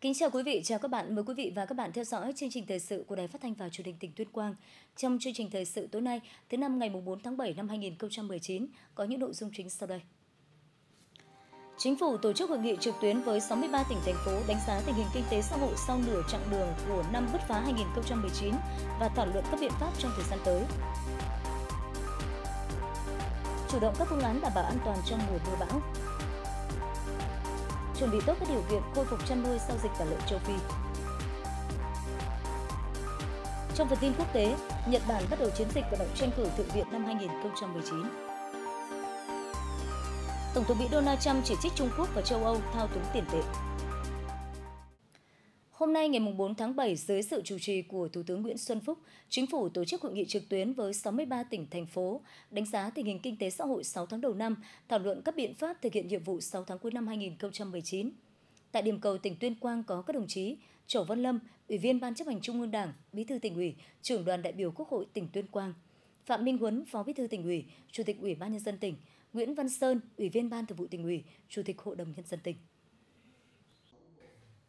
Kính chào quý vị, chào các bạn. Mời quý vị và các bạn theo dõi chương trình thời sự của Đài Phát thanh và Truyền hình tỉnh Tuyên Quang. Trong chương trình thời sự tối nay, thứ năm ngày 4 tháng 7 năm 2019 có những nội dung chính sau đây. Chính phủ tổ chức hội nghị trực tuyến với 63 tỉnh thành phố đánh giá tình hình kinh tế xã hội sau nửa chặng đường của năm bứt phá 2019 và thảo luận các biện pháp trong thời gian tới. Chủ động các phương án đảm bảo an toàn trong mùa mưa bão, chuẩn bị tốt các điều kiện khôi phục chăn nuôi sau dịch tả lợn châu Phi. Trong phần tin quốc tế, Nhật Bản bắt đầu chiến dịch vận động tranh cử Thượng viện năm 2019. Tổng thống Mỹ Donald Trump chỉ trích Trung Quốc và châu Âu thao túng tiền tệ. Hôm nay ngày 4 tháng 7, dưới sự chủ trì của Thủ tướng Nguyễn Xuân Phúc, Chính phủ tổ chức hội nghị trực tuyến với 63 tỉnh, thành phố, đánh giá tình hình kinh tế xã hội 6 tháng đầu năm, thảo luận các biện pháp thực hiện nhiệm vụ 6 tháng cuối năm 2019. Tại điểm cầu tỉnh Tuyên Quang có các đồng chí Chẩu Văn Lâm, Ủy viên Ban chấp hành Trung ương Đảng, Bí thư tỉnh ủy, trưởng đoàn đại biểu Quốc hội tỉnh Tuyên Quang, Phạm Minh Huấn, Phó Bí thư tỉnh ủy, Chủ tịch Ủy ban nhân dân tỉnh, Nguyễn Văn Sơn, Ủy viên Ban Thường vụ tỉnh ủy, Chủ tịch Hội đồng nhân dân tỉnh.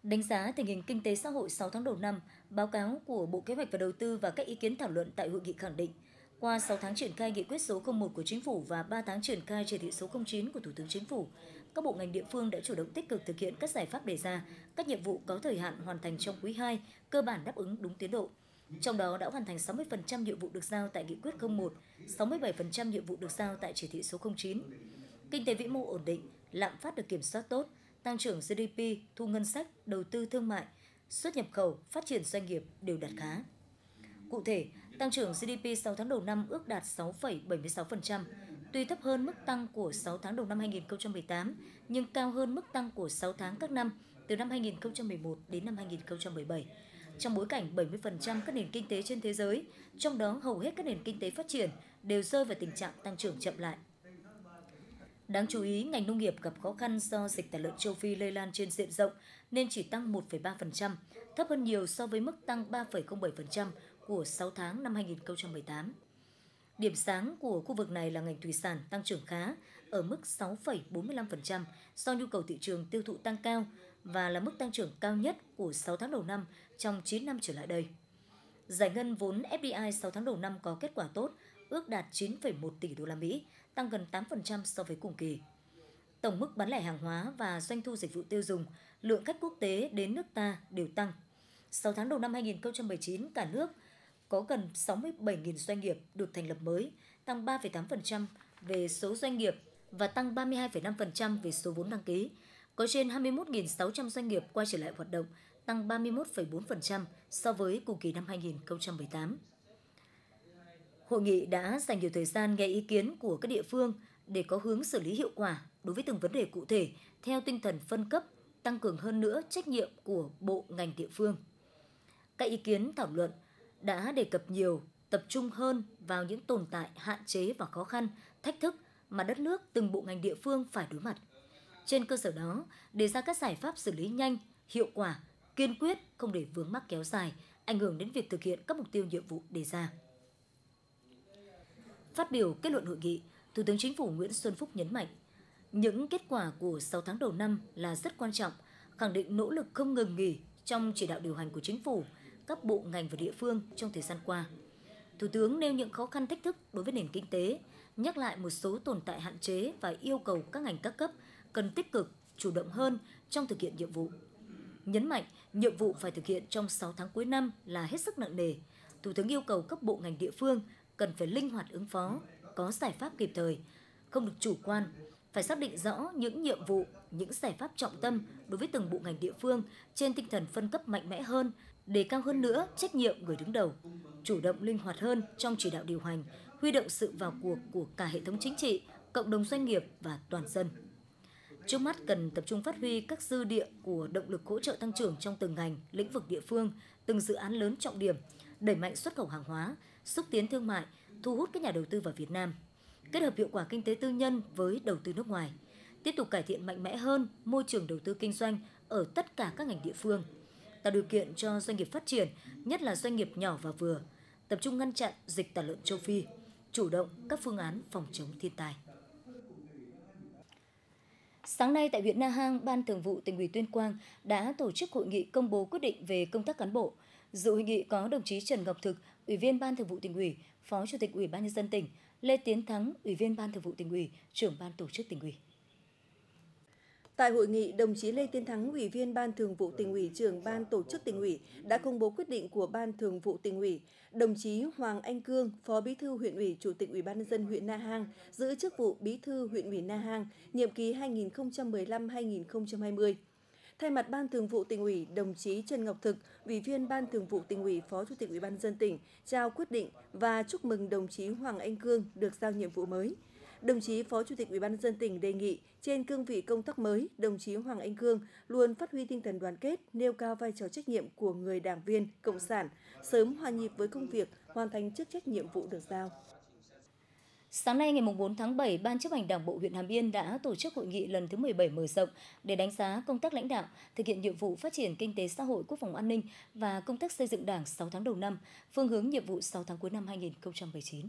Đánh giá tình hình kinh tế xã hội 6 tháng đầu năm, báo cáo của Bộ Kế hoạch và Đầu tư và các ý kiến thảo luận tại hội nghị khẳng định, qua 6 tháng triển khai nghị quyết số 01 của Chính phủ và 3 tháng triển khai chỉ thị số 09 của Thủ tướng Chính phủ, các bộ ngành địa phương đã chủ động tích cực thực hiện các giải pháp đề ra, các nhiệm vụ có thời hạn hoàn thành trong quý 2, cơ bản đáp ứng đúng tiến độ. Trong đó đã hoàn thành 60% nhiệm vụ được giao tại nghị quyết 01, 67% nhiệm vụ được giao tại chỉ thị số 09. Kinh tế vĩ mô ổn định, lạm phát được kiểm soát tốt, tăng trưởng GDP, thu ngân sách, đầu tư thương mại, xuất nhập khẩu, phát triển doanh nghiệp đều đạt khá. Cụ thể, tăng trưởng GDP 6 tháng đầu năm ước đạt 6,76%, tuy thấp hơn mức tăng của 6 tháng đầu năm 2018, nhưng cao hơn mức tăng của 6 tháng các năm từ năm 2011 đến năm 2017. Trong bối cảnh 70% các nền kinh tế trên thế giới, trong đó hầu hết các nền kinh tế phát triển, đều rơi vào tình trạng tăng trưởng chậm lại. Đáng chú ý, ngành nông nghiệp gặp khó khăn do dịch tả lợn châu Phi lây lan trên diện rộng nên chỉ tăng 1,3%, thấp hơn nhiều so với mức tăng 3,07% của 6 tháng năm 2018. Điểm sáng của khu vực này là ngành thủy sản tăng trưởng khá ở mức 6,45% do nhu cầu thị trường tiêu thụ tăng cao và là mức tăng trưởng cao nhất của 6 tháng đầu năm trong 9 năm trở lại đây. Giải ngân vốn FDI 6 tháng đầu năm có kết quả tốt, ước đạt 9,1 tỷ đô la Mỹ, tăng gần 8% so với cùng kỳ. Tổng mức bán lẻ hàng hóa và doanh thu dịch vụ tiêu dùng, lượng khách quốc tế đến nước ta đều tăng. 6 tháng đầu năm 2019, cả nước có gần 67.000 doanh nghiệp được thành lập mới, tăng 3,8% về số doanh nghiệp và tăng 32,5% về số vốn đăng ký. Có trên 21.600 doanh nghiệp quay trở lại hoạt động, tăng 31,4% so với cùng kỳ năm 2018. Hội nghị đã dành nhiều thời gian nghe ý kiến của các địa phương để có hướng xử lý hiệu quả đối với từng vấn đề cụ thể theo tinh thần phân cấp, tăng cường hơn nữa trách nhiệm của bộ ngành địa phương. Các ý kiến thảo luận đã đề cập nhiều, tập trung hơn vào những tồn tại, hạn chế và khó khăn, thách thức mà đất nước từng bộ ngành địa phương phải đối mặt. Trên cơ sở đó, đề ra các giải pháp xử lý nhanh, hiệu quả, kiên quyết không để vướng mắc kéo dài, ảnh hưởng đến việc thực hiện các mục tiêu nhiệm vụ đề ra. Phát biểu kết luận hội nghị, Thủ tướng Chính phủ Nguyễn Xuân Phúc nhấn mạnh, những kết quả của 6 tháng đầu năm là rất quan trọng, khẳng định nỗ lực không ngừng nghỉ trong chỉ đạo điều hành của chính phủ, các bộ ngành và địa phương trong thời gian qua. Thủ tướng nêu những khó khăn thách thức đối với nền kinh tế, nhắc lại một số tồn tại hạn chế và yêu cầu các ngành các cấp cần tích cực, chủ động hơn trong thực hiện nhiệm vụ. Nhấn mạnh, nhiệm vụ phải thực hiện trong 6 tháng cuối năm là hết sức nặng nề. Thủ tướng yêu cầu các bộ ngành địa phương cần phải linh hoạt ứng phó, có giải pháp kịp thời, không được chủ quan, phải xác định rõ những nhiệm vụ, những giải pháp trọng tâm đối với từng bộ ngành địa phương trên tinh thần phân cấp mạnh mẽ hơn, đề cao hơn nữa trách nhiệm người đứng đầu, chủ động linh hoạt hơn trong chỉ đạo điều hành, huy động sự vào cuộc của cả hệ thống chính trị, cộng đồng doanh nghiệp và toàn dân. Trước mắt cần tập trung phát huy các dư địa của động lực hỗ trợ tăng trưởng trong từng ngành, lĩnh vực địa phương, từng dự án lớn trọng điểm, đẩy mạnh xuất khẩu hàng hóa, xúc tiến thương mại, thu hút các nhà đầu tư vào Việt Nam, kết hợp hiệu quả kinh tế tư nhân với đầu tư nước ngoài, tiếp tục cải thiện mạnh mẽ hơn môi trường đầu tư kinh doanh ở tất cả các ngành địa phương, tạo điều kiện cho doanh nghiệp phát triển, nhất là doanh nghiệp nhỏ và vừa, tập trung ngăn chặn dịch tả lợn châu Phi, chủ động các phương án phòng chống thiên tai. Sáng nay tại huyện Na Hang, Ban Thường vụ tỉnh ủy Tuyên Quang đã tổ chức hội nghị công bố quyết định về công tác cán bộ. Dự hội nghị có đồng chí Trần Ngọc Thực, Ủy viên Ban Thường vụ tỉnh ủy, Phó Chủ tịch Ủy ban nhân dân tỉnh, Lê Tiến Thắng, Ủy viên Ban Thường vụ tỉnh ủy, trưởng ban tổ chức tỉnh ủy. Tại hội nghị, đồng chí Lê Tiến Thắng, Ủy viên Ban Thường vụ tỉnh ủy, trưởng Ban Tổ chức tỉnh ủy đã công bố quyết định của Ban Thường vụ tỉnh ủy. Đồng chí Hoàng Anh Cương, Phó Bí thư huyện ủy, Chủ tịch Ủy ban nhân dân huyện Na Hang giữ chức vụ Bí thư huyện ủy Na Hang, nhiệm kỳ 2015-2020. Thay mặt Ban Thường vụ tỉnh ủy, đồng chí Trần Ngọc Thực, Ủy viên Ban Thường vụ tỉnh ủy, Phó Chủ tịch Ủy ban dân tỉnh trao quyết định và chúc mừng đồng chí Hoàng Anh Cương được giao nhiệm vụ mới. Đồng chí Phó Chủ tịch Ủy ban dân tỉnh đề nghị trên cương vị công tác mới, đồng chí Hoàng Anh Cương luôn phát huy tinh thần đoàn kết, nêu cao vai trò trách nhiệm của người đảng viên, cộng sản, sớm hòa nhịp với công việc, hoàn thành chức trách nhiệm vụ được giao. Sáng nay ngày 4 tháng 7, Ban chấp hành Đảng bộ huyện Hàm Yên đã tổ chức hội nghị lần thứ 17 mở rộng để đánh giá công tác lãnh đạo, thực hiện nhiệm vụ phát triển kinh tế xã hội, quốc phòng an ninh và công tác xây dựng Đảng 6 tháng đầu năm, phương hướng nhiệm vụ 6 tháng cuối năm 2019.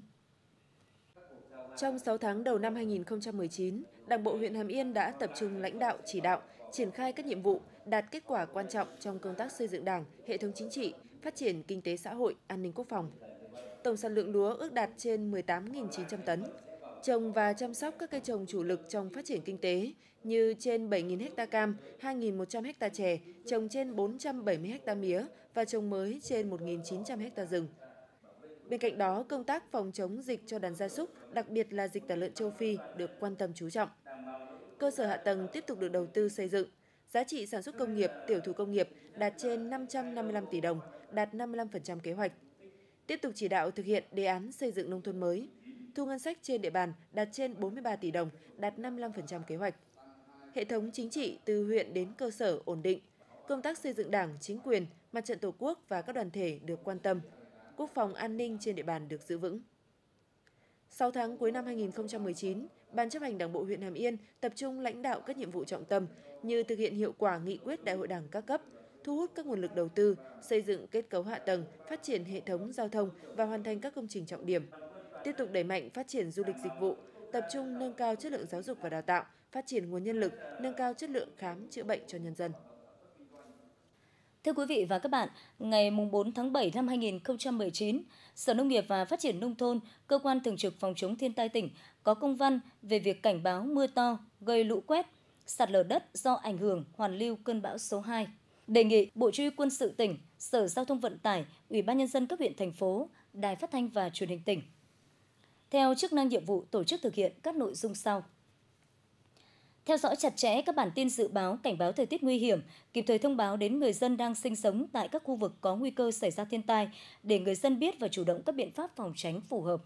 Trong 6 tháng đầu năm 2019, Đảng bộ huyện Hàm Yên đã tập trung lãnh đạo, chỉ đạo, triển khai các nhiệm vụ, đạt kết quả quan trọng trong công tác xây dựng Đảng, hệ thống chính trị, phát triển kinh tế xã hội, an ninh quốc phòng. Tổng sản lượng lúa ước đạt trên 18.900 tấn. Trồng và chăm sóc các cây trồng chủ lực trong phát triển kinh tế như trên 7.000 ha cam, 2.100 ha chè, trồng trên 470 ha mía và trồng mới trên 1.900 ha rừng. Bên cạnh đó, công tác phòng chống dịch cho đàn gia súc, đặc biệt là dịch tả lợn châu Phi được quan tâm chú trọng. Cơ sở hạ tầng tiếp tục được đầu tư xây dựng. Giá trị sản xuất công nghiệp, tiểu thủ công nghiệp đạt trên 555 tỷ đồng, đạt 55% kế hoạch. Tiếp tục chỉ đạo thực hiện đề án xây dựng nông thôn mới. Thu ngân sách trên địa bàn đạt trên 43 tỷ đồng, đạt 55% kế hoạch. Hệ thống chính trị từ huyện đến cơ sở ổn định. Công tác xây dựng đảng, chính quyền, mặt trận tổ quốc và các đoàn thể được quan tâm, quốc phòng an ninh trên địa bàn được giữ vững. 6 tháng cuối năm 2019, Ban chấp hành Đảng bộ huyện Hàm Yên tập trung lãnh đạo các nhiệm vụ trọng tâm như thực hiện hiệu quả nghị quyết Đại hội Đảng các cấp, thu hút các nguồn lực đầu tư, xây dựng kết cấu hạ tầng, phát triển hệ thống giao thông và hoàn thành các công trình trọng điểm. Tiếp tục đẩy mạnh phát triển du lịch dịch vụ, tập trung nâng cao chất lượng giáo dục và đào tạo, phát triển nguồn nhân lực, nâng cao chất lượng khám chữa bệnh cho nhân dân. Thưa quý vị và các bạn, ngày 4 tháng 7 năm 2019, Sở Nông nghiệp và Phát triển Nông thôn, Cơ quan Thường trực Phòng chống thiên tai tỉnh có công văn về việc cảnh báo mưa to gây lũ quét, sạt lở đất do ảnh hưởng hoàn lưu cơn bão số 2. Đề nghị Bộ Chỉ huy quân sự tỉnh, Sở Giao thông Vận tải, Ủy ban Nhân dân các huyện, thành phố, Đài Phát thanh và Truyền hình tỉnh. Theo chức năng nhiệm vụ tổ chức thực hiện các nội dung sau – theo dõi chặt chẽ các bản tin dự báo cảnh báo thời tiết nguy hiểm, kịp thời thông báo đến người dân đang sinh sống tại các khu vực có nguy cơ xảy ra thiên tai để người dân biết và chủ động các biện pháp phòng tránh phù hợp.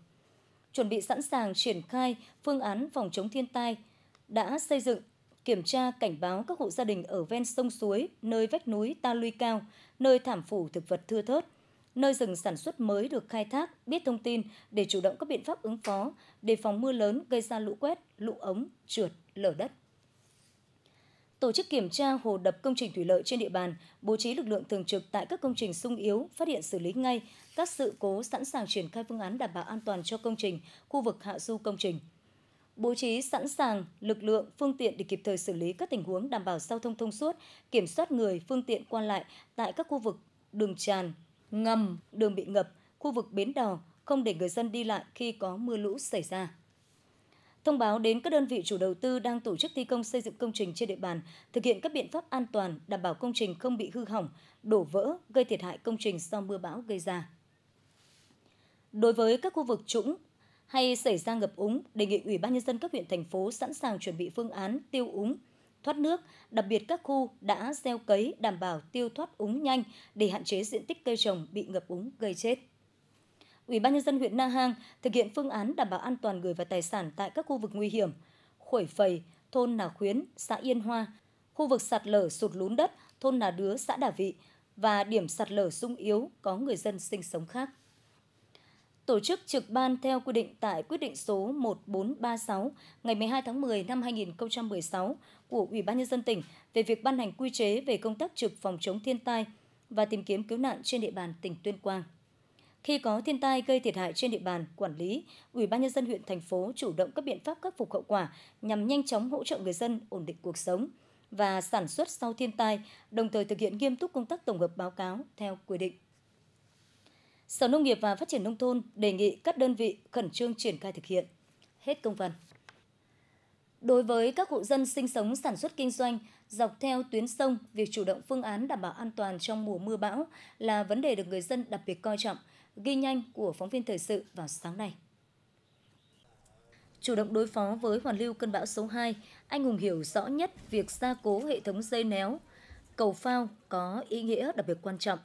Chuẩn bị sẵn sàng triển khai phương án phòng chống thiên tai đã xây dựng kiểm tra cảnh báo các hộ gia đình ở ven sông suối, nơi vách núi ta luy cao, nơi thảm phủ thực vật thưa thớt, nơi rừng sản xuất mới được khai thác, biết thông tin để chủ động các biện pháp ứng phó, đề phòng mưa lớn gây ra lũ quét, lũ ống, trượt, lở đất tổ chức kiểm tra hồ đập công trình thủy lợi trên địa bàn, bố trí lực lượng thường trực tại các công trình sung yếu, phát hiện xử lý ngay các sự cố sẵn sàng triển khai phương án đảm bảo an toàn cho công trình, khu vực hạ du công trình. Bố trí sẵn sàng lực lượng, phương tiện để kịp thời xử lý các tình huống đảm bảo giao thông thông suốt, kiểm soát người, phương tiện qua lại tại các khu vực đường tràn, ngầm, đường bị ngập, khu vực bến đò, không để người dân đi lại khi có mưa lũ xảy ra thông báo đến các đơn vị chủ đầu tư đang tổ chức thi công xây dựng công trình trên địa bàn, thực hiện các biện pháp an toàn, đảm bảo công trình không bị hư hỏng, đổ vỡ, gây thiệt hại công trình do mưa bão gây ra. Đối với các khu vực trũng hay xảy ra ngập úng, đề nghị Ủy ban nhân dân các huyện thành phố sẵn sàng chuẩn bị phương án tiêu úng, thoát nước, đặc biệt các khu đã gieo cấy đảm bảo tiêu thoát úng nhanh để hạn chế diện tích cây trồng bị ngập úng gây chết. Ủy ban nhân dân huyện Na Hang thực hiện phương án đảm bảo an toàn người và tài sản tại các khu vực nguy hiểm, khuổi phầy, thôn Nà Khuyến, xã Yên Hoa, khu vực sạt lở sụt lún đất, thôn Nà Đứa, xã Đà Vị và điểm sạt lở sung yếu có người dân sinh sống khác. Tổ chức trực ban theo quy định tại quyết định số 1436 ngày 12 tháng 10 năm 2016 của Ủy ban nhân dân tỉnh về việc ban hành quy chế về công tác trực phòng chống thiên tai và tìm kiếm cứu nạn trên địa bàn tỉnh Tuyên Quang. Khi có thiên tai gây thiệt hại trên địa bàn quản lý, Ủy ban nhân dân huyện thành phố chủ động các biện pháp khắc phục hậu quả nhằm nhanh chóng hỗ trợ người dân ổn định cuộc sống và sản xuất sau thiên tai, đồng thời thực hiện nghiêm túc công tác tổng hợp báo cáo theo quy định. Sở Nông nghiệp và Phát triển Nông thôn đề nghị các đơn vị khẩn trương triển khai thực hiện. Hết công văn. Đối với các hộ dân sinh sống sản xuất kinh doanh dọc theo tuyến sông, việc chủ động phương án đảm bảo an toàn trong mùa mưa bão là vấn đề được người dân đặc biệt coi trọng, ghi nhanh của phóng viên thời sự vào sáng nay. Chủ động đối phó với hoàn lưu cơn bão số 2, anh Hùng hiểu rõ nhất việc gia cố hệ thống dây néo, cầu phao có ý nghĩa đặc biệt quan trọng.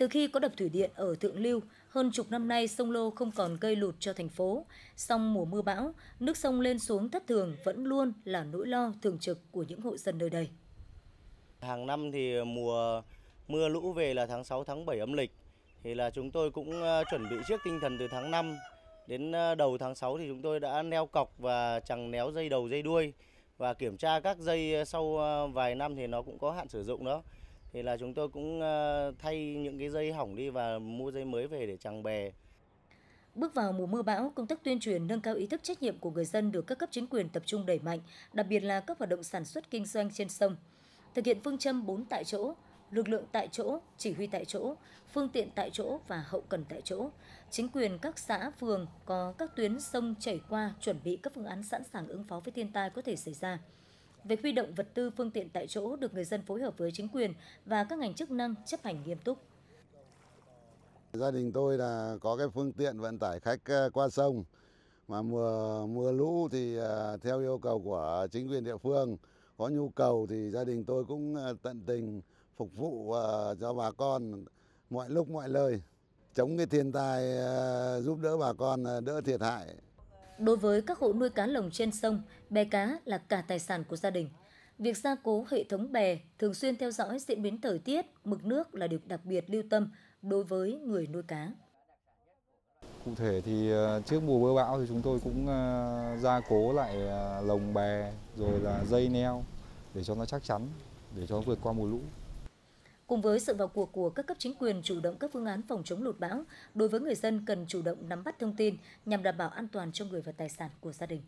Từ khi có đập thủy điện ở Thượng Lưu, hơn chục năm nay sông Lô không còn gây lụt cho thành phố. Song mùa mưa bão, nước sông lên xuống thất thường vẫn luôn là nỗi lo thường trực của những hộ dân nơi đây. Hàng năm thì mùa mưa lũ về là tháng 6, tháng 7 âm lịch. Thì là chúng tôi cũng ờ, chuẩn bị trước tinh thần từ tháng 5 đến ờ, đầu tháng 6 thì chúng tôi đã neo cọc và chẳng néo dây đầu dây đuôi và kiểm tra các dây ờ, sau vài năm thì nó cũng có hạn sử dụng đó thì là chúng tôi cũng ờ, thay những cái dây hỏng đi và mua dây mới về để trang bè. Bước vào mùa mưa bão, công tác tuyên truyền nâng cao ý thức trách nhiệm của người dân được các cấp chính quyền tập trung đẩy mạnh, đặc biệt là các hoạt động sản xuất kinh doanh trên sông. Thực hiện phương châm 4 tại chỗ, lực lượng tại chỗ, chỉ huy tại chỗ, phương tiện tại chỗ và hậu cần tại chỗ. Chính quyền các xã, phường có các tuyến sông chảy qua chuẩn bị các phương án sẵn sàng ứng phó với thiên tai có thể xảy ra. Việc huy động vật tư, phương tiện tại chỗ được người dân phối hợp với chính quyền và các ngành chức năng chấp hành nghiêm túc. Gia đình tôi là có cái phương tiện vận tải khách ờ, qua sông. Mà mùa mưa lũ thì ờ, theo yêu cầu của chính quyền địa phương, có nhu cầu thì gia đình tôi cũng ờ, tận tình phục vụ cho bà con mọi lúc mọi lời chống cái thiên tai giúp đỡ bà con đỡ thiệt hại. Đối với các hộ nuôi cá lồng trên sông, bè cá là cả tài sản của gia đình. Việc gia cố hệ thống bè, thường xuyên theo dõi diễn biến thời tiết, mực nước là điều đặc biệt lưu tâm đối với người nuôi cá. Cụ thể thì ờ, trước mùa mưa bão thì chúng tôi cũng ờ, gia cố lại ờ, lồng bè rồi là dây neo để cho nó chắc chắn, để cho nó vượt qua mùa lũ. Cùng với sự vào cuộc của các cấp chính quyền chủ động các phương án phòng chống lụt bão, đối với người dân cần chủ động nắm bắt thông tin nhằm đảm bảo an toàn cho người và tài sản của gia đình.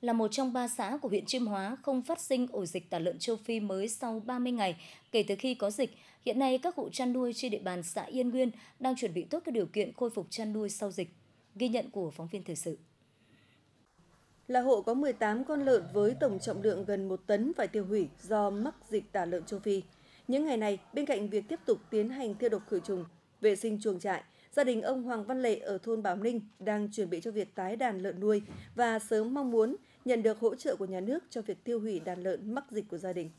Là một trong ba xã của huyện Chiêm Hóa không phát sinh ổ dịch tả lợn châu Phi mới sau 30 ngày kể từ khi có dịch, hiện nay các hộ chăn nuôi trên địa bàn xã Yên Nguyên đang chuẩn bị tốt các điều kiện khôi phục chăn nuôi sau dịch. Ghi nhận của phóng viên thời sự là hộ có 18 con lợn với tổng trọng lượng gần 1 tấn phải tiêu hủy do mắc dịch tả lợn châu Phi. Những ngày này, bên cạnh việc tiếp tục tiến hành tiêu độc khử trùng, vệ sinh chuồng trại, gia đình ông Hoàng Văn Lệ ở thôn Bảo Ninh đang chuẩn bị cho việc tái đàn lợn nuôi và sớm mong muốn nhận được hỗ trợ của nhà nước cho việc tiêu hủy đàn lợn mắc dịch của gia đình.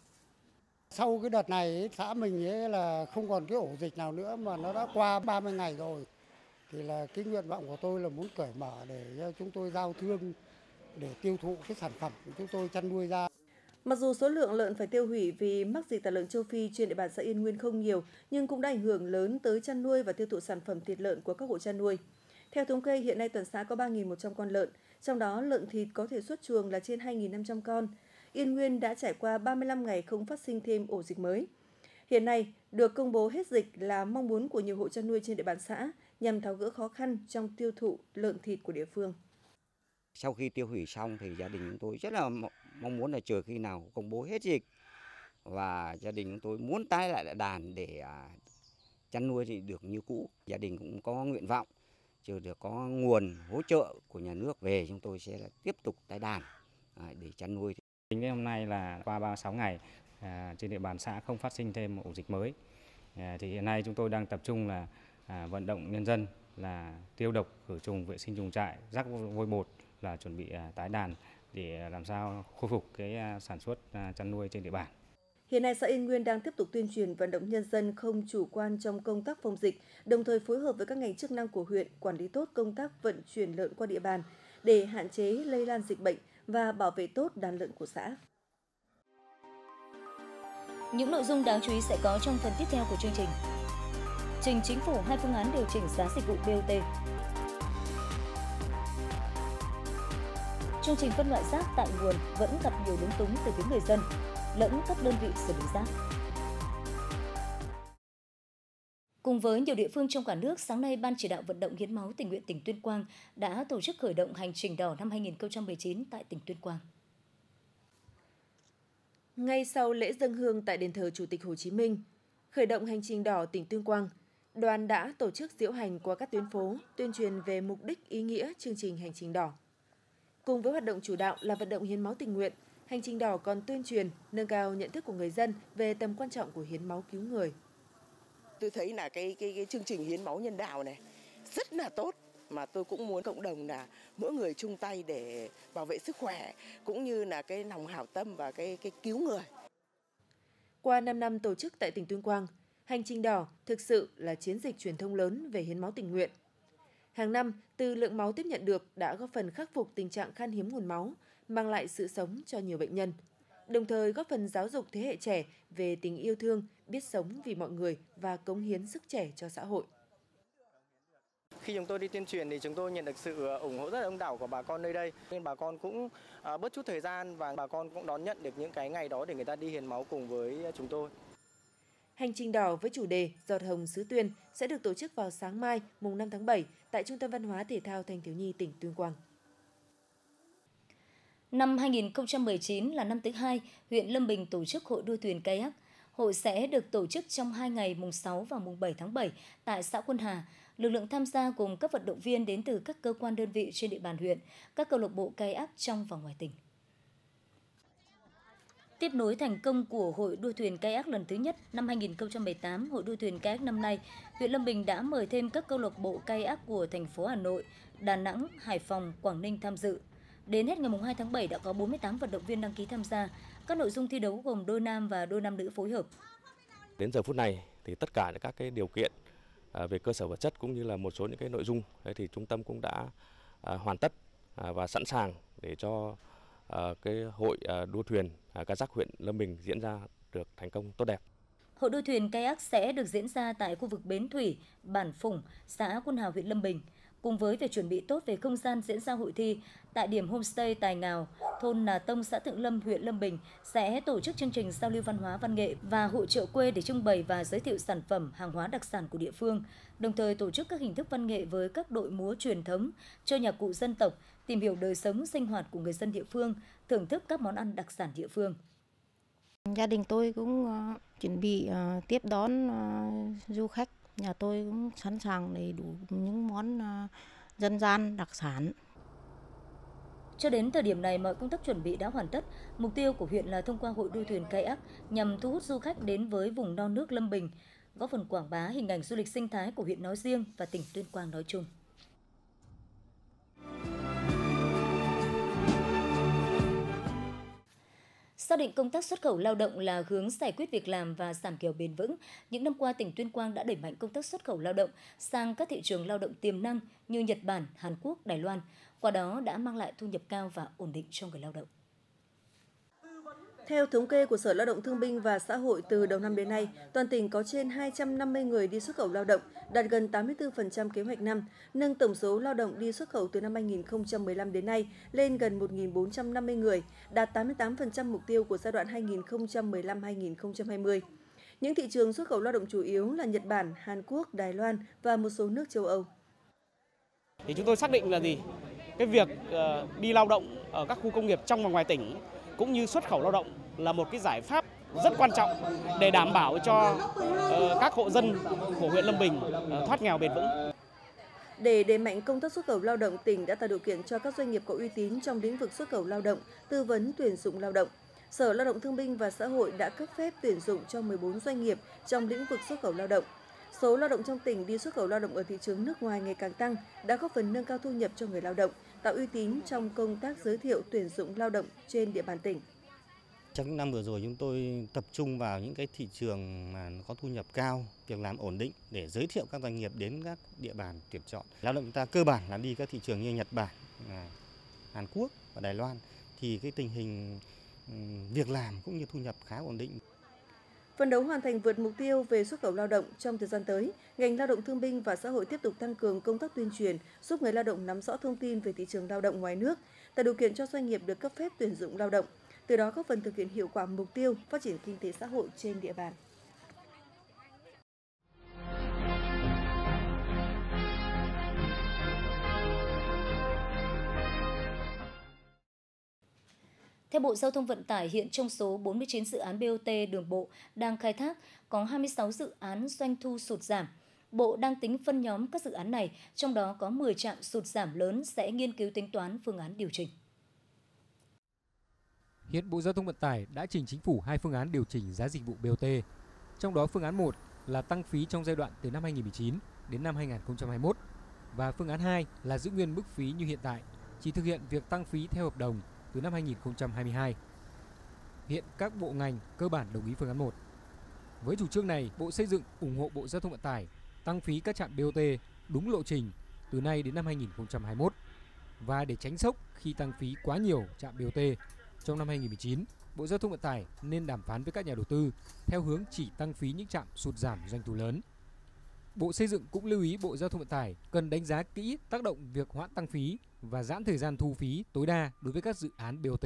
Sau cái đợt này xã mình ấy là không còn cái ổ dịch nào nữa mà nó đã qua 30 ngày rồi. Thì là cái nguyện vọng của tôi là muốn cởi mở để chúng tôi giao thương để tiêu thụ cái sản phẩm của chúng tôi chăn nuôi ra. Mặc dù số lượng lợn phải tiêu hủy vì mắc dịch tả lợn châu Phi trên địa bàn xã Yên Nguyên không nhiều, nhưng cũng đã ảnh hưởng lớn tới chăn nuôi và tiêu thụ sản phẩm thịt lợn của các hộ chăn nuôi. Theo thống kê, hiện nay toàn xã có 3.100 con lợn, trong đó lợn thịt có thể xuất chuồng là trên 2.500 con. Yên Nguyên đã trải qua 35 ngày không phát sinh thêm ổ dịch mới. Hiện nay, được công bố hết dịch là mong muốn của nhiều hộ chăn nuôi trên địa bàn xã nhằm tháo gỡ khó khăn trong tiêu thụ lợn thịt của địa phương. Sau khi tiêu hủy xong thì gia đình chúng tôi rất là mong muốn là chờ khi nào công bố hết dịch và gia đình chúng tôi muốn tái lại đàn để à, chăn nuôi thì được như cũ. Gia đình cũng có nguyện vọng, chờ được có nguồn hỗ trợ của nhà nước về, chúng tôi sẽ là tiếp tục tái đàn à, để chăn nuôi. Tính đến hôm nay là qua 36 ngày à, trên địa bàn xã không phát sinh thêm ổ dịch mới. thì hiện nay chúng tôi đang tập trung là vận động nhân dân là tiêu độc khử trùng vệ sinh chuồng trại rác vôi bột là chuẩn bị à, tái đàn để làm sao khôi phục cái à, sản xuất à, chăn nuôi trên địa bàn. Hiện nay xã Yên Nguyên đang tiếp tục tuyên truyền vận động nhân dân không chủ quan trong công tác phòng dịch, đồng thời phối hợp với các ngành chức năng của huyện quản lý tốt công tác vận chuyển lợn qua địa bàn để hạn chế lây lan dịch bệnh và bảo vệ tốt đàn lợn của xã. Những nội dung đáng chú ý sẽ có trong phần tiếp theo của chương trình. Trình chính phủ hai phương án điều chỉnh giá dịch vụ BOT chương trình phân loại rác tại nguồn vẫn gặp nhiều lúng túng từ phía người dân lẫn các đơn vị xử lý rác. Cùng với nhiều địa phương trong cả nước, sáng nay Ban chỉ đạo vận động hiến máu tình nguyện tỉnh Tuyên Quang đã tổ chức khởi động hành trình đỏ năm 2019 tại tỉnh Tuyên Quang. Ngay sau lễ dân hương tại đền thờ Chủ tịch Hồ Chí Minh, khởi động hành trình đỏ tỉnh Tuyên Quang, đoàn đã tổ chức diễu hành qua các tuyến phố, tuyên truyền về mục đích ý nghĩa chương trình hành trình đỏ. Cùng với hoạt động chủ đạo là vận động hiến máu tình nguyện, hành trình đỏ còn tuyên truyền, nâng cao nhận thức của người dân về tầm quan trọng của hiến máu cứu người. Tôi thấy là cái cái, cái chương trình hiến máu nhân đạo này rất là tốt mà tôi cũng muốn cộng đồng là mỗi người chung tay để bảo vệ sức khỏe cũng như là cái lòng hảo tâm và cái cái cứu người. Qua 5 năm tổ chức tại tỉnh Tuyên Quang, Hành trình đỏ thực sự là chiến dịch truyền thông lớn về hiến máu tình nguyện. Hàng năm, từ lượng máu tiếp nhận được đã góp phần khắc phục tình trạng khan hiếm nguồn máu, mang lại sự sống cho nhiều bệnh nhân, đồng thời góp phần giáo dục thế hệ trẻ về tình yêu thương, biết sống vì mọi người và cống hiến sức trẻ cho xã hội. Khi chúng tôi đi tuyên truyền thì chúng tôi nhận được sự ờ, ủng hộ rất là đông đảo của bà con nơi đây. Nên bà con cũng ờ, bớt chút thời gian và bà con cũng đón nhận được những cái ngày đó để người ta đi hiến máu cùng với ờ, chúng tôi. Hành trình đỏ với chủ đề Giọt hồng xứ Tuyên sẽ được tổ chức vào sáng mai, mùng 5 tháng 7 tại Trung tâm Văn hóa Thể thao Thanh thiếu nhi tỉnh Tuyên Quang. Năm 2019 là năm thứ hai, huyện Lâm Bình tổ chức hội đua thuyền kayak. Hội sẽ được tổ chức trong hai ngày mùng 6 và mùng 7 tháng 7 tại xã Quân Hà. Lực lượng tham gia gồm các vận động viên đến từ các cơ quan đơn vị trên địa bàn huyện, các câu lạc bộ kayak trong và ngoài tỉnh. Tiếp nối thành công của Hội đua thuyền kayak lần thứ nhất năm 2018, Hội đua thuyền kayak năm nay, huyện Lâm Bình đã mời thêm các câu lạc bộ kayak của thành phố Hà Nội, Đà Nẵng, Hải Phòng, Quảng Ninh tham dự. Đến hết ngày 2 tháng 7 đã có 48 vận động viên đăng ký tham gia. Các nội dung thi đấu gồm đôi nam và đôi nam nữ phối hợp. Đến giờ phút này thì tất cả các cái điều kiện à, về cơ sở vật chất cũng như là một số những cái nội dung thì trung tâm cũng đã à, hoàn tất à, và sẵn sàng để cho Ờ, cái hội ờ, đua thuyền ờ, kayak huyện Lâm Bình diễn ra được thành công tốt đẹp. Hội đua thuyền kayak sẽ được diễn ra tại khu vực Bến Thủy, Bản Phủng, xã Quân Hào, huyện Lâm Bình. Cùng với việc chuẩn bị tốt về không gian diễn ra hội thi, tại điểm homestay Tài Ngào, thôn Nà Tông, xã Thượng Lâm, huyện Lâm Bình sẽ tổ chức chương trình giao lưu văn hóa văn nghệ và hội trợ quê để trưng bày và giới thiệu sản phẩm, hàng hóa đặc sản của địa phương, đồng thời tổ chức các hình thức văn nghệ với các đội múa truyền thống, cho nhạc cụ dân tộc, tìm hiểu đời sống sinh hoạt của người dân địa phương, thưởng thức các món ăn đặc sản địa phương. Gia đình tôi cũng uh, chuẩn bị uh, tiếp đón uh, du khách. Nhà tôi cũng sẵn sàng đầy đủ những món à, dân gian đặc sản. Cho đến thời điểm này, mọi công tác chuẩn bị đã hoàn tất. Mục tiêu của huyện là thông qua hội đua thuyền kayak nhằm thu hút du khách đến với vùng non nước Lâm Bình, góp phần quảng bá hình ảnh du lịch sinh thái của huyện nói riêng và tỉnh Tuyên Quang nói chung. Xác định công tác xuất khẩu lao động là hướng giải quyết việc làm và giảm nghèo bền vững, những năm qua tỉnh Tuyên Quang đã đẩy mạnh công tác xuất khẩu lao động sang các thị trường lao động tiềm năng như Nhật Bản, Hàn Quốc, Đài Loan, qua đó đã mang lại thu nhập cao và ổn định cho người lao động. Theo thống kê của Sở Lao động Thương binh và Xã hội từ đầu năm đến nay, toàn tỉnh có trên 250 người đi xuất khẩu lao động, đạt gần 84% kế hoạch năm, nâng tổng số lao động đi xuất khẩu từ năm 2015 đến nay lên gần 1.450 người, đạt 88% mục tiêu của giai đoạn 2015-2020. Những thị trường xuất khẩu lao động chủ yếu là Nhật Bản, Hàn Quốc, Đài Loan và một số nước châu Âu. Thì chúng tôi xác định là gì? Cái việc ờ, đi lao động ở các khu công nghiệp trong và ngoài tỉnh cũng như xuất khẩu lao động là một cái giải pháp rất quan trọng để đảm bảo cho uh, các hộ dân của huyện Lâm Bình uh, thoát nghèo bền vững. Để đẩy mạnh công tác xuất khẩu lao động, tỉnh đã tạo điều kiện cho các doanh nghiệp có uy tín trong lĩnh vực xuất khẩu lao động, tư vấn tuyển dụng lao động. Sở Lao động Thương binh và Xã hội đã cấp phép tuyển dụng cho 14 doanh nghiệp trong lĩnh vực xuất khẩu lao động. Số lao động trong tỉnh đi xuất khẩu lao động ở thị trường nước ngoài ngày càng tăng, đã góp phần nâng cao thu nhập cho người lao động, tạo uy tín trong công tác giới thiệu tuyển dụng lao động trên địa bàn tỉnh. Trong những năm vừa rồi chúng tôi tập trung vào những cái thị trường mà có thu nhập cao, việc làm ổn định để giới thiệu các doanh nghiệp đến các địa bàn tuyển chọn. Lao động chúng ta cơ bản là đi các thị trường như Nhật Bản, à, Hàn Quốc và Đài Loan thì cái tình hình việc làm cũng như thu nhập khá ổn định. Phần đấu hoàn thành vượt mục tiêu về xuất khẩu lao động trong thời gian tới, ngành lao động thương binh và xã hội tiếp tục tăng cường công tác tuyên truyền, giúp người lao động nắm rõ thông tin về thị trường lao động ngoài nước, tạo điều kiện cho doanh nghiệp được cấp phép tuyển dụng lao động, từ đó góp phần thực hiện hiệu quả mục tiêu phát triển kinh tế xã hội trên địa bàn. Theo Bộ Giao thông Vận tải, hiện trong số 49 dự án BOT đường bộ đang khai thác, có 26 dự án doanh thu sụt giảm. Bộ đang tính phân nhóm các dự án này, trong đó có 10 trạm sụt giảm lớn sẽ nghiên cứu tính toán phương án điều chỉnh. Hiện Bộ Giao thông Vận tải đã trình chính phủ hai phương án điều chỉnh giá dịch vụ BOT. Trong đó phương án 1 là tăng phí trong giai đoạn từ năm 2019 đến năm 2021 và phương án 2 là giữ nguyên mức phí như hiện tại, chỉ thực hiện việc tăng phí theo hợp đồng từ năm 2022. Hiện các bộ ngành cơ bản đồng ý phương án 1. Với chủ trương này, Bộ Xây dựng ủng hộ Bộ Giao thông Vận tải tăng phí các trạm BOT đúng lộ trình từ nay đến năm 2021 và để tránh sốc khi tăng phí quá nhiều trạm BOT trong năm 2019, Bộ Giao thông Vận tải nên đàm phán với các nhà đầu tư theo hướng chỉ tăng phí những trạm sụt giảm doanh thu lớn. Bộ Xây dựng cũng lưu ý Bộ Giao thông Vận tải cần đánh giá kỹ tác động việc hoãn tăng phí và giãn thời gian thu phí tối đa đối với các dự án BOT.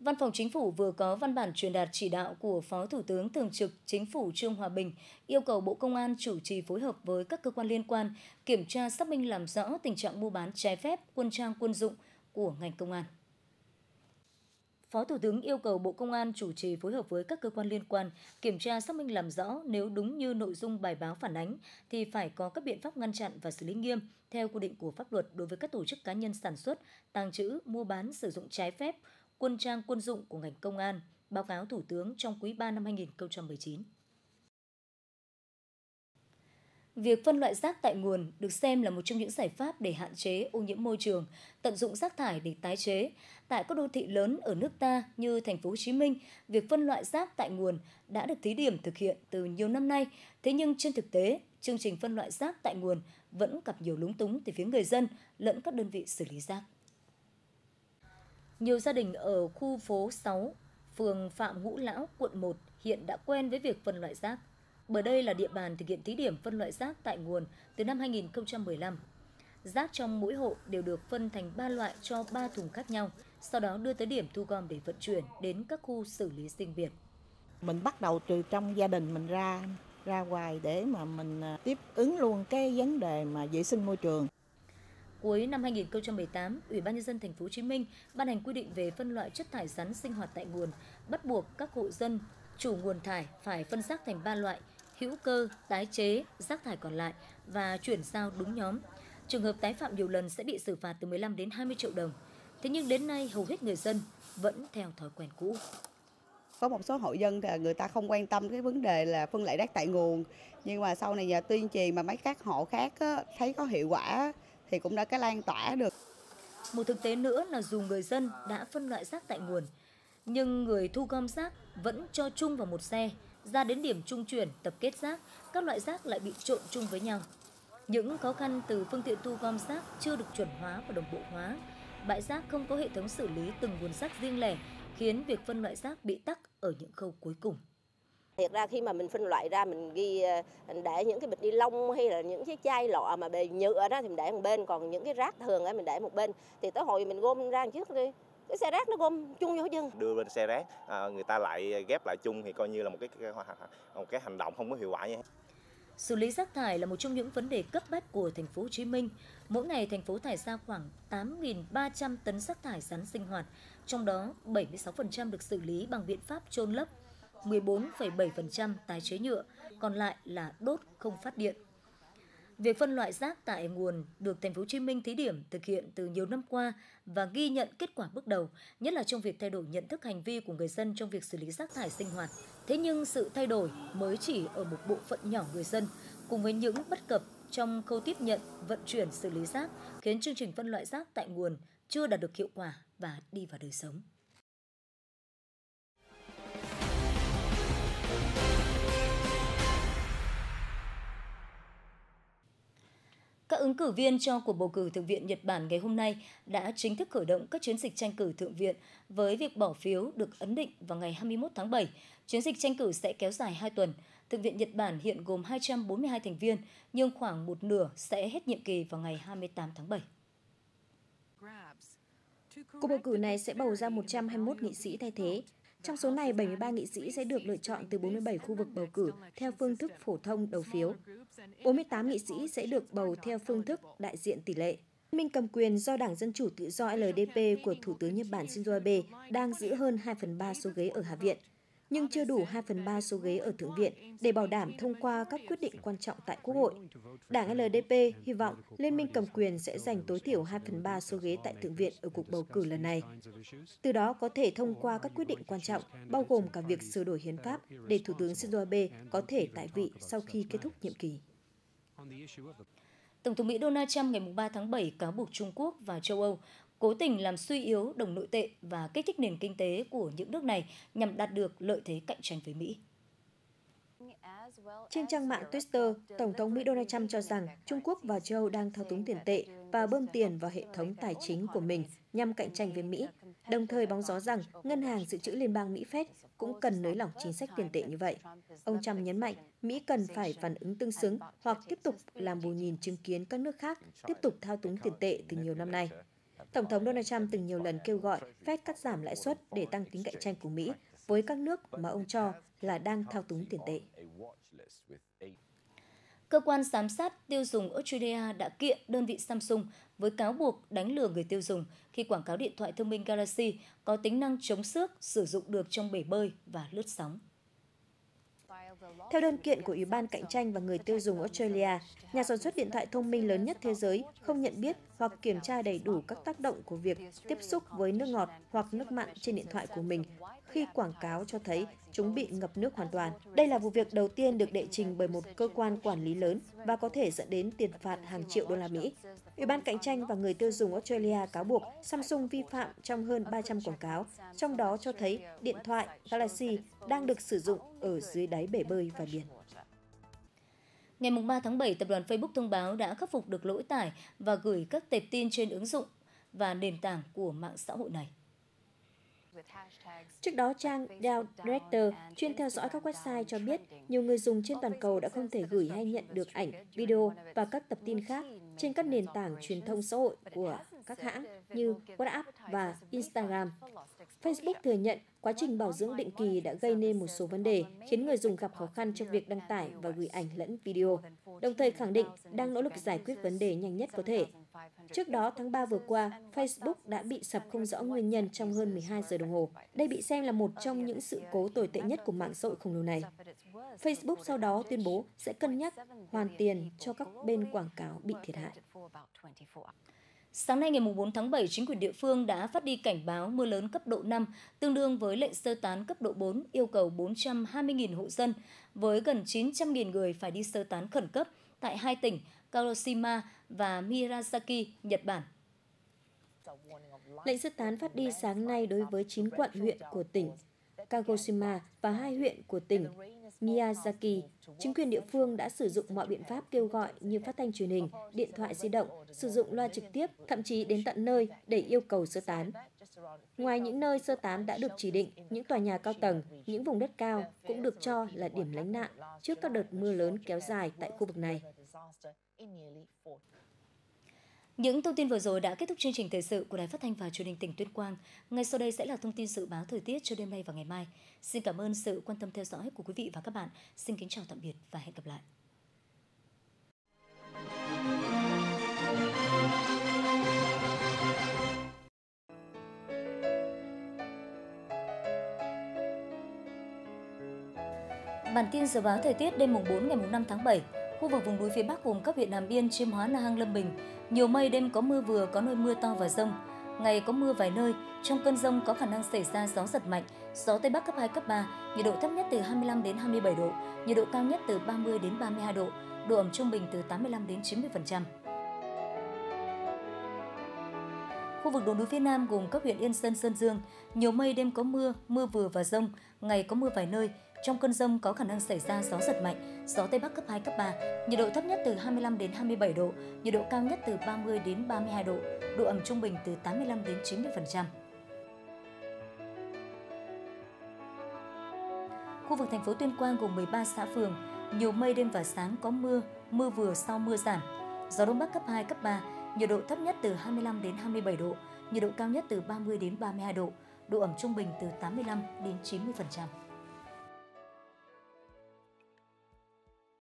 Văn phòng Chính phủ vừa có văn bản truyền đạt chỉ đạo của Phó Thủ tướng Thường trực Chính phủ Trương Hòa Bình, yêu cầu Bộ Công an chủ trì phối hợp với các cơ quan liên quan kiểm tra xác minh làm rõ tình trạng mua bán trái phép quân trang quân dụng của ngành công an. Phó Thủ tướng yêu cầu Bộ Công an chủ trì phối hợp với các cơ quan liên quan kiểm tra xác minh làm rõ nếu đúng như nội dung bài báo phản ánh thì phải có các biện pháp ngăn chặn và xử lý nghiêm theo quy định của pháp luật đối với các tổ chức cá nhân sản xuất, tàng trữ, mua bán sử dụng trái phép quân trang quân dụng của ngành công an, báo cáo Thủ tướng trong quý 3 năm 2019. Việc phân loại rác tại nguồn được xem là một trong những giải pháp để hạn chế ô nhiễm môi trường, tận dụng rác thải để tái chế. Tại các đô thị lớn ở nước ta như thành phố Hồ Chí Minh, việc phân loại rác tại nguồn đã được thí điểm thực hiện từ nhiều năm nay, thế nhưng trên thực tế, chương trình phân loại rác tại nguồn vẫn gặp nhiều lúng túng từ phía người dân lẫn các đơn vị xử lý rác. Nhiều gia đình ở khu phố 6, phường Phạm Ngũ Lão, quận 1 hiện đã quen với việc phân loại rác bởi đây là địa bàn thực hiện thí điểm phân loại rác tại nguồn từ năm 2015. Rác trong mỗi hộ đều được phân thành 3 loại cho 3 thùng khác nhau, sau đó đưa tới điểm thu gom để vận chuyển đến các khu xử lý riêng biệt. Mình bắt đầu từ trong gia đình mình ra ra ngoài để mà mình à, tiếp ứng luôn cái vấn đề mà vệ sinh môi trường. Cuối năm 2018, Ủy ban nhân dân thành phố Hồ Chí Minh ban hành quy định về phân loại chất thải rắn sinh hoạt tại nguồn, bắt buộc các hộ dân chủ nguồn thải phải phân rác thành 3 loại hữu cơ, tái chế, rác thải còn lại và chuyển giao đúng nhóm. Trường hợp tái phạm nhiều lần sẽ bị xử phạt từ 15 đến 20 triệu đồng. Thế nhưng đến nay hầu hết người dân vẫn theo thói quen cũ. Có một số hộ dân thì người ta không quan tâm cái vấn đề là phân loại rác tại nguồn. Nhưng mà sau này nhờ tuyên truyền mà mấy các hộ khác á, thấy có hiệu quả thì cũng đã cái lan tỏa được. Một thực tế nữa là dù người dân đã phân loại rác tại nguồn, nhưng người thu gom rác vẫn cho chung vào một xe ra đến điểm trung chuyển tập kết rác, các loại rác lại bị trộn chung với nhau. Những khó khăn từ phương tiện thu gom rác chưa được chuẩn hóa và đồng bộ hóa, bãi rác không có hệ thống xử lý từng nguồn rác riêng lẻ, khiến việc phân loại rác bị tắc ở những khâu cuối cùng. Thiệt ra khi mà mình phân loại ra mình ghi mình để những cái bịch ni lông hay là những cái chai lọ mà bề nhựa đó thì mình để một bên còn những cái rác thường ấy mình để một bên. Thì tới hồi mình gom ra trước đi cái xe rác nó gom chung vô dân đưa lên xe rác à, người ta lại ghép lại chung thì coi như là một cái, một cái hành động không có hiệu quả như Xử lý rác thải là một trong những vấn đề cấp bách của thành phố Hồ Chí Minh. Mỗi ngày thành phố thải ra khoảng 8.300 tấn rác thải rắn sinh hoạt, trong đó 76% được xử lý bằng biện pháp chôn lấp, 14,7% tái chế nhựa, còn lại là đốt không phát điện. Việc phân loại rác tại nguồn được thành phố Hồ Chí Minh thí điểm thực hiện từ nhiều năm qua và ghi nhận kết quả bước đầu, nhất là trong việc thay đổi nhận thức hành vi của người dân trong việc xử lý rác thải sinh hoạt. Thế nhưng sự thay đổi mới chỉ ở một bộ phận nhỏ người dân, cùng với những bất cập trong khâu tiếp nhận, vận chuyển xử lý rác khiến chương trình phân loại rác tại nguồn chưa đạt được hiệu quả và đi vào đời sống. Các ứng cử viên cho cuộc bầu cử Thượng viện Nhật Bản ngày hôm nay đã chính thức khởi động các chiến dịch tranh cử Thượng viện với việc bỏ phiếu được ấn định vào ngày 21 tháng 7. Chiến dịch tranh cử sẽ kéo dài 2 tuần. Thượng viện Nhật Bản hiện gồm 242 thành viên, nhưng khoảng một nửa sẽ hết nhiệm kỳ vào ngày 28 tháng 7. Cuộc bầu cử này sẽ bầu ra 121 nghị sĩ thay thế. Trong số này, 73 nghị sĩ sẽ được lựa chọn từ 47 khu vực bầu cử theo phương thức phổ thông đầu phiếu. 48 nghị sĩ sẽ được bầu theo phương thức đại diện tỷ lệ. Liên minh cầm quyền do Đảng Dân Chủ Tự do LDP của Thủ tướng Nhật Bản Shinzo Abe đang giữ hơn 2 phần 3 số ghế ở Hạ viện, nhưng chưa đủ 2 phần 3 số ghế ở Thượng viện để bảo đảm thông qua các quyết định quan trọng tại Quốc hội. Đảng LDP hy vọng Liên minh cầm quyền sẽ giành tối thiểu 2 phần 3 số ghế tại Thượng viện ở cuộc bầu cử lần này. Từ đó có thể thông qua các quyết định quan trọng, bao gồm cả việc sửa đổi hiến pháp để Thủ tướng Shinzo Abe có thể tại vị sau khi kết thúc nhiệm kỳ. Tổng thống Mỹ Donald Trump ngày 3 tháng 7 cáo buộc Trung Quốc và châu Âu cố tình làm suy yếu đồng nội tệ và kích thích nền kinh tế của những nước này nhằm đạt được lợi thế cạnh tranh với Mỹ. Trên trang mạng Twitter, Tổng thống Mỹ Donald Trump cho rằng Trung Quốc và châu Âu đang thao túng tiền tệ và bơm tiền vào hệ thống tài chính của mình nhằm cạnh tranh với Mỹ, đồng thời bóng gió rằng Ngân hàng Dự trữ Liên bang Mỹ Fed cũng cần nới lỏng chính sách tiền tệ như vậy. Ông Trump nhấn mạnh Mỹ cần phải phản ứng tương xứng hoặc tiếp tục làm bù nhìn chứng kiến các nước khác tiếp tục thao túng tiền tệ từ nhiều năm nay. Tổng thống Donald Trump từng nhiều lần kêu gọi Fed cắt giảm lãi suất để tăng tính cạnh tranh của Mỹ với các nước mà ông cho là đang thao túng tiền tệ. Cơ quan giám sát tiêu dùng Australia đã kiện đơn vị Samsung với cáo buộc đánh lừa người tiêu dùng khi quảng cáo điện thoại thông minh Galaxy có tính năng chống xước sử dụng được trong bể bơi và lướt sóng. Theo đơn kiện của Ủy ban Cạnh tranh và Người tiêu dùng Australia, nhà sản xuất điện thoại thông minh lớn nhất thế giới không nhận biết hoặc kiểm tra đầy đủ các tác động của việc tiếp xúc với nước ngọt hoặc nước mặn trên điện thoại của mình khi quảng cáo cho thấy chúng bị ngập nước hoàn toàn. Đây là vụ việc đầu tiên được đệ trình bởi một cơ quan quản lý lớn và có thể dẫn đến tiền phạt hàng triệu đô la Mỹ. Ủy ban Cạnh tranh và Người tiêu dùng Australia cáo buộc Samsung vi phạm trong hơn 300 quảng cáo, trong đó cho thấy điện thoại Galaxy đang được sử dụng ở dưới đáy bể bơi và biển. Ngày 3 tháng 7, tập đoàn Facebook thông báo đã khắc phục được lỗi tải và gửi các tệp tin trên ứng dụng và nền tảng của mạng xã hội này. Trước đó, trang Down Director chuyên theo dõi các website cho biết nhiều người dùng trên toàn cầu đã không thể gửi hay nhận được ảnh, video và các tập tin khác trên các nền tảng truyền thông xã hội của các hãng như WhatsApp và Instagram. Facebook thừa nhận quá trình bảo dưỡng định kỳ đã gây nên một số vấn đề, khiến người dùng gặp khó khăn trong việc đăng tải và gửi ảnh lẫn video, đồng thời khẳng định đang nỗ lực giải quyết vấn đề nhanh nhất có thể. Trước đó, tháng 3 vừa qua, Facebook đã bị sập không rõ nguyên nhân trong hơn 12 giờ đồng hồ. Đây bị xem là một trong những sự cố tồi tệ nhất của mạng xã hội khổng lồ này. Facebook sau đó tuyên bố sẽ cân nhắc hoàn tiền cho các bên quảng cáo bị thiệt hại. Sáng nay ngày 4 tháng 7, chính quyền địa phương đã phát đi cảnh báo mưa lớn cấp độ 5, tương đương với lệnh sơ tán cấp độ 4, yêu cầu 420.000 hộ dân với gần 900.000 người phải đi sơ tán khẩn cấp tại hai tỉnh Kagoshima và Miyazaki, Nhật Bản. Lệnh sơ tán phát đi sáng nay đối với 9 quận huyện của tỉnh Kagoshima và hai huyện của tỉnh Miyazaki, chính quyền địa phương đã sử dụng mọi biện pháp kêu gọi như phát thanh truyền hình, điện thoại di động, sử dụng loa trực tiếp, thậm chí đến tận nơi để yêu cầu sơ tán. Ngoài những nơi sơ tán đã được chỉ định, những tòa nhà cao tầng, những vùng đất cao cũng được cho là điểm lánh nạn trước các đợt mưa lớn kéo dài tại khu vực này. Những thông tin vừa rồi đã kết thúc chương trình thời sự của Đài Phát thanh và Truyền hình tỉnh Tuyên Quang. Ngay sau đây sẽ là thông tin dự báo thời tiết cho đêm nay và ngày mai. Xin cảm ơn sự quan tâm theo dõi của quý vị và các bạn. Xin kính chào tạm biệt và hẹn gặp lại. Bản tin dự báo thời tiết đêm mùng 4 ngày mùng 5 tháng 7 khu vực vùng núi phía Bắc gồm các huyện Hàm Yên, Chiêm Hóa, Na Hang, Lâm Bình. Nhiều mây, đêm có mưa vừa, có nơi mưa to và rông. Ngày có mưa vài nơi, trong cơn rông có khả năng xảy ra gió giật mạnh, gió Tây Bắc cấp 2, cấp 3, nhiệt độ thấp nhất từ 25 đến 27 độ, nhiệt độ cao nhất từ 30 đến 32 độ, độ ẩm trung bình từ 85 đến 90%. Khu vực đồi núi phía Nam gồm các huyện Yên Sơn, Sơn Dương, nhiều mây đêm có mưa, mưa vừa và rông, ngày có mưa vài nơi, trong cơn rông có khả năng xảy ra gió giật mạnh, gió Tây Bắc cấp 2, cấp 3, nhiệt độ thấp nhất từ 25 đến 27 độ, nhiệt độ cao nhất từ 30 đến 32 độ, độ ẩm trung bình từ 85 đến 90%. Khu vực thành phố Tuyên Quang gồm 13 xã phường, nhiều mây đêm và sáng có mưa, mưa vừa sau mưa giảm, gió Đông Bắc cấp 2, cấp 3, nhiệt độ thấp nhất từ 25 đến 27 độ, nhiệt độ cao nhất từ 30 đến 32 độ, độ ẩm trung bình từ 85 đến 90%.